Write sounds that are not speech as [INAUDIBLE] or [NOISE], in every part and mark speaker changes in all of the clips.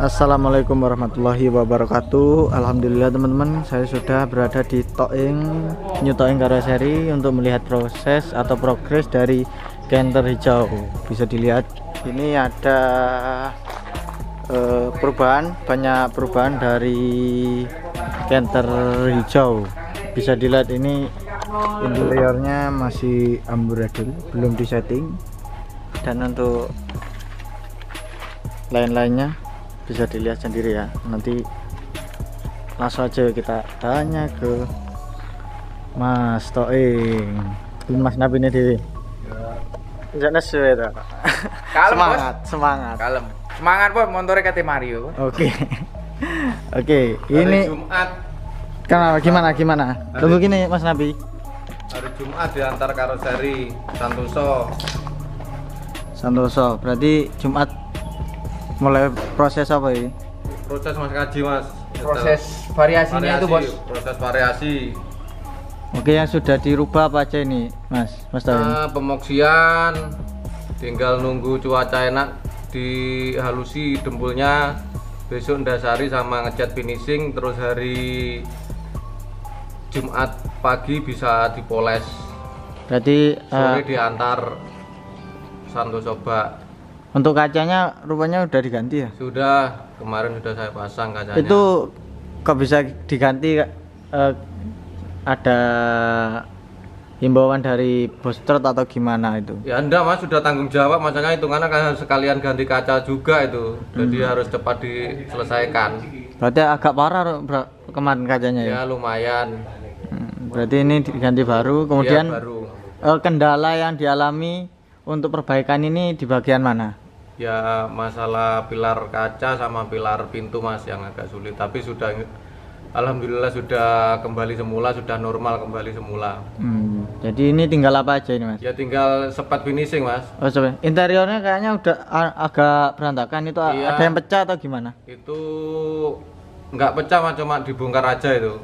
Speaker 1: Assalamualaikum warahmatullahi wabarakatuh. Alhamdulillah teman-teman. Saya sudah berada di Toing New Toing Karoseri untuk melihat proses atau progres dari Canter hijau. Bisa dilihat ini ada eh, perubahan banyak perubahan dari Canter hijau. Bisa dilihat ini interiornya masih amburadul belum disetting. Dan untuk lain-lainnya bisa dilihat sendiri ya. Nanti langsung aja kita tanya ke Mas Toing Mas Nabi ini di Jangan nesu itu
Speaker 2: Kalem,
Speaker 1: semangat semangat.
Speaker 2: Kalem. Semangat bos, montore kate Mario.
Speaker 1: oke. [LAUGHS] Oke
Speaker 3: Hari
Speaker 1: ini
Speaker 3: Jumat.
Speaker 1: Kenapa? Gimana gimana? Tunggu gini Mas Nabi.
Speaker 3: Hari Jumat di antar karoseri Santoso.
Speaker 1: Santoso. Berarti Jumat mulai proses apa ini?
Speaker 3: Proses mas kaji mas.
Speaker 2: Proses variasinya itu bos.
Speaker 3: proses variasi.
Speaker 1: Oke yang sudah dirubah apa aja ini Mas? Mas
Speaker 3: nah, pemoksian tinggal nunggu cuaca enak dihalusi dempulnya. Besok ndasari sama ngecat finishing terus hari Jumat pagi bisa dipoles.
Speaker 1: Berarti
Speaker 3: sore
Speaker 1: eh,
Speaker 3: diantar Santoso Bak
Speaker 1: untuk kacanya rupanya udah diganti ya?
Speaker 3: Sudah kemarin sudah saya pasang kacanya.
Speaker 1: Itu kok bisa diganti eh, ada himbauan dari bos trot atau gimana itu?
Speaker 3: Ya enggak mas, sudah tanggung jawab. Makanya hitungannya kan sekalian ganti kaca juga itu. Jadi
Speaker 1: Hmm.
Speaker 3: harus cepat diselesaikan.
Speaker 1: Berarti agak parah kemarin kacanya ya?
Speaker 3: Ya lumayan.
Speaker 1: Hmm, berarti ini diganti baru kemudian
Speaker 3: Ya, baru.
Speaker 1: eh, kendala yang dialami untuk perbaikan ini di bagian mana
Speaker 3: Ya masalah pilar kaca sama pilar pintu mas yang agak sulit. Tapi sudah Alhamdulillah sudah kembali semula, sudah normal kembali semula.
Speaker 1: Hmm, jadi ini tinggal apa aja ini mas?
Speaker 3: Ya tinggal sepat finishing mas.
Speaker 1: Oh coba interiornya kayaknya udah agak berantakan. Itu
Speaker 3: Iya.
Speaker 1: ada yang pecah atau gimana?
Speaker 3: Itu nggak pecah mas, cuma dibongkar aja itu.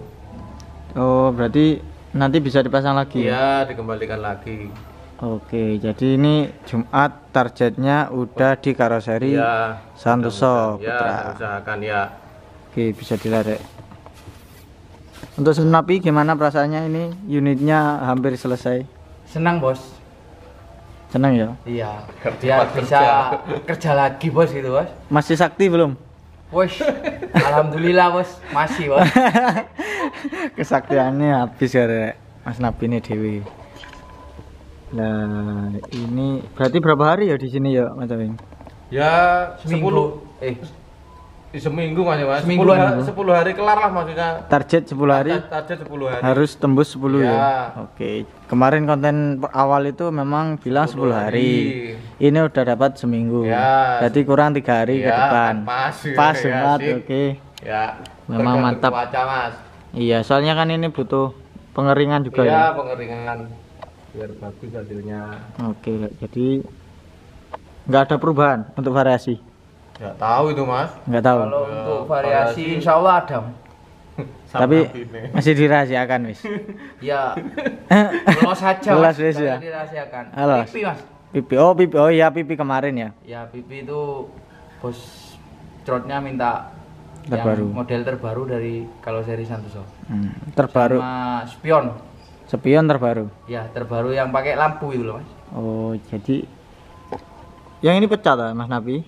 Speaker 1: Oh berarti nanti bisa dipasang lagi?
Speaker 3: Iya dikembalikan lagi
Speaker 1: Oke, jadi ini Jumat targetnya udah di karoseri
Speaker 3: Iya
Speaker 1: Santoso
Speaker 3: Ya
Speaker 1: Putra.
Speaker 3: usahakan ya
Speaker 1: Oke, bisa dilihat ya. Untuk Senapi gimana perasaannya ini? Unitnya hampir selesai.
Speaker 2: Senang bos.
Speaker 1: Senang ya?
Speaker 2: Iya. Dia bisa kerja lagi bos itu bos.
Speaker 1: Masih sakti belum?
Speaker 2: Wes, alhamdulillah bos, masih bos. [LAUGHS]
Speaker 1: Kesaktiannya habis ya Rek. Mas Nabi ini Dewi. Nah, ini berarti berapa hari ya di sini ya, Mas?
Speaker 3: Ya
Speaker 2: Seminggu.
Speaker 3: 10
Speaker 2: Eh,
Speaker 3: di seminggu mas ya mas.
Speaker 2: Seminggu.
Speaker 3: 10, ha- 10 hari kelar lah maksudnya.
Speaker 1: Target 10 hari
Speaker 3: Target 10 hari.
Speaker 1: harus tembus 10 ya.
Speaker 3: Ya.
Speaker 1: Oke. Kemarin konten awal itu memang bilang 10 hari. Ini udah dapat seminggu.
Speaker 3: Ya.
Speaker 1: Berarti kurang tiga hari ke
Speaker 3: Ya,
Speaker 1: depan.
Speaker 3: pas, ya,
Speaker 1: Pas
Speaker 3: ya,
Speaker 1: banget.
Speaker 3: sip.
Speaker 1: Oke.
Speaker 3: Ya.
Speaker 1: Memang mantap.
Speaker 3: Cuaca mas.
Speaker 1: Iya, soalnya kan ini butuh pengeringan juga
Speaker 3: Iya
Speaker 1: ya.
Speaker 3: pengeringan biar bagus hasilnya.
Speaker 1: Oke, jadi nggak ada perubahan untuk variasi.
Speaker 3: Ya tahu itu mas.
Speaker 1: Nggak tahu.
Speaker 2: kalau
Speaker 3: Ya,
Speaker 2: untuk
Speaker 3: variasi.
Speaker 2: variasi insya Allah ada. [LAUGHS]
Speaker 1: Tapi
Speaker 3: ini.
Speaker 1: masih dirahasiakan wis. [LAUGHS]
Speaker 2: Ya, [LAUGHS] los saja.
Speaker 1: Los
Speaker 2: Mas,
Speaker 1: wis, ya.
Speaker 2: Dirahasiakan.
Speaker 1: Los.
Speaker 2: Pipi mas.
Speaker 1: Pipi. Oh, pipi. Oh iya, pipi kemarin ya.
Speaker 2: Ya pipi itu bos trotnya minta
Speaker 1: Terbaru.
Speaker 2: yang model terbaru dari kalau seri Santoso.
Speaker 1: Hmm, terbaru.
Speaker 2: Sama spion.
Speaker 1: Spion terbaru.
Speaker 2: Ya terbaru yang pakai lampu itu loh mas.
Speaker 1: Oh, jadi yang ini pecah tak, Mas Nabi?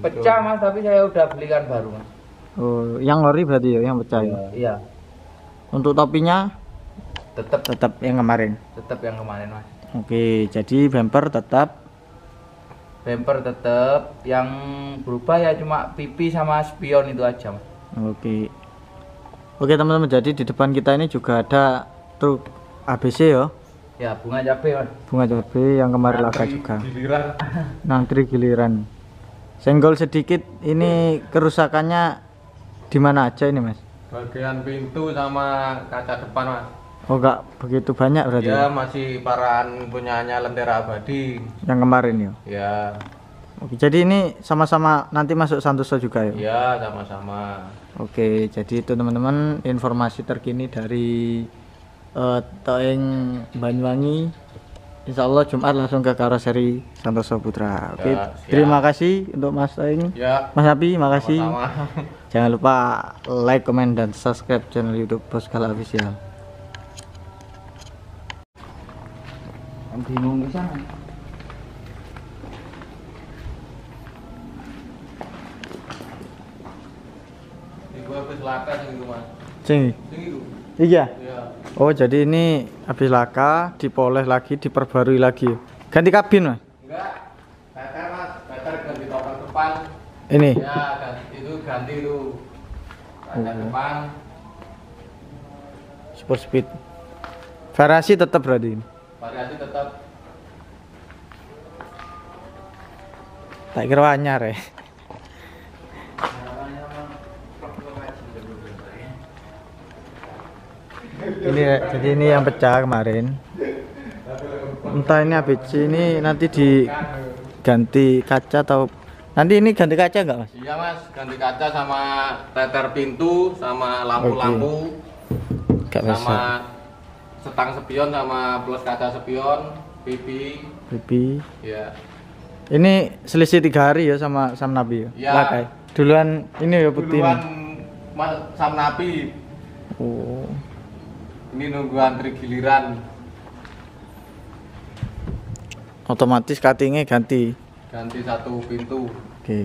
Speaker 2: Pecah mas tapi saya udah belikan baru mas.
Speaker 1: Oh, yang ori berarti ya, yang pecah ya.
Speaker 2: Iya.
Speaker 1: Untuk topinya
Speaker 2: Tetap
Speaker 1: tetap yang kemarin.
Speaker 2: tetap yang kemarin mas.
Speaker 1: Oke, jadi bumper tetap.
Speaker 2: Bumper tetap yang berubah ya cuma pipi sama spion itu aja mas.
Speaker 1: Oke. Oke, teman-teman, jadi di depan kita ini juga ada truk ABC ya.
Speaker 2: Ya bunga mas.
Speaker 1: Bunga cabai yang kemarin laga juga.
Speaker 3: Giliran. [LAUGHS]
Speaker 1: Nangkri giliran. Senggol sedikit ini kerusakannya di mana aja ini, Mas?
Speaker 3: Bagian pintu sama kaca depan mas.
Speaker 1: Oh, enggak begitu banyak berarti.
Speaker 3: Ya masih parahan punyanya Lentera Abadi.
Speaker 1: Yang kemarin ya.
Speaker 3: Ya,
Speaker 1: Oke, jadi ini sama-sama nanti masuk Santoso juga ya.
Speaker 3: ya sama-sama.
Speaker 1: Oke, jadi itu teman-teman informasi terkini dari eh Toeng Banyuwangi Insya Allah Jumat langsung ke karoseri Santoso Putra. Oke,
Speaker 3: Ya, siap.
Speaker 1: terima kasih untuk Mas Toing.
Speaker 3: Ya.
Speaker 1: Mas Nabi, makasih.
Speaker 3: Sama-sama. [LAUGHS]
Speaker 1: Jangan lupa like, comment, dan subscribe channel YouTube Bos Gala Official.
Speaker 2: Bingung bisa.
Speaker 3: Iku habis laka sing itu mas.
Speaker 1: Sing,
Speaker 3: Sing itu.
Speaker 1: iya. Oh, jadi ini habis laka, dipoles lagi, diperbarui lagi. Ganti kabin, Mas.
Speaker 3: Enggak. Better mas. Better ganti topeng depan.
Speaker 1: Ini.
Speaker 3: Ya ganti itu ganti itu. Kaca
Speaker 1: Oh.
Speaker 3: depan.
Speaker 1: Super speed. Variasi tetap berarti ini.
Speaker 3: Variasi tetap.
Speaker 1: Tak kira anyar ya. Ini jadi ini yang pecah kemarin. Entah ini ABC ini nanti diganti kaca atau nanti ini ganti kaca enggak mas?
Speaker 3: Iya mas. Ganti kaca sama teter pintu sama lampu-lampu.
Speaker 1: Gak bisa
Speaker 3: sama setang spion sama plus kaca spion pipi.
Speaker 1: Bibi
Speaker 3: ya
Speaker 1: ini selisih tiga hari ya sama Sam Nabi ya,
Speaker 3: Ya.
Speaker 1: Lakai. duluan ini ya putih
Speaker 3: duluan mas sam napi
Speaker 1: oh
Speaker 3: ini nunggu antri giliran.
Speaker 1: Otomatis cuttingnya ganti.
Speaker 3: Ganti satu pintu.
Speaker 1: Oke